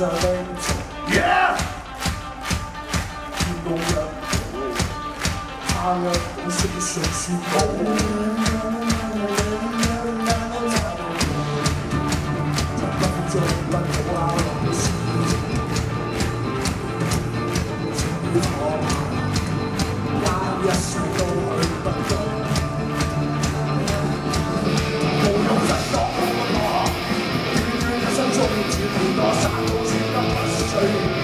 sunlight. Yeah! You i 天主变多山，都不需